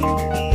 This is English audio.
Bye.